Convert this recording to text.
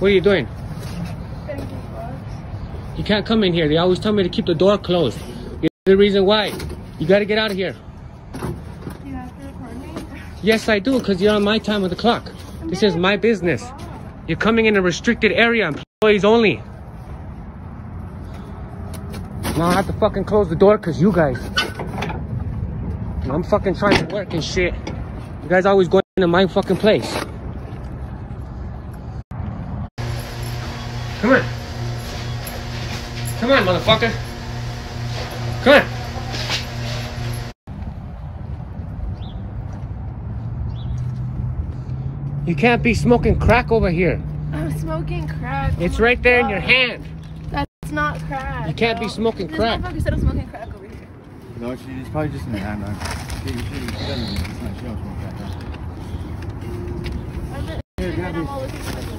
What are you doing? You, can't come in here. They always tell me to keep the door closed. You're the reason why. You gotta get out of here. Yes, I do, because you're on my time of the clock. This is my business. You're coming in a restricted area, employees only. Now I have to fucking close the door because you guys. I'm fucking trying to work and shit. You guys always going into my fucking place. Come on. Come on, motherfucker. Come on. You can't be smoking crack over here. I'm smoking crack. Oh It's my right there in your hand. That's not crack. You can't be smoking This crack. motherfucker said I'm smoking crack over here. No, she, it's probably just in the hand, man. She, she, she doesn't, it's not, she don't smoke that, though.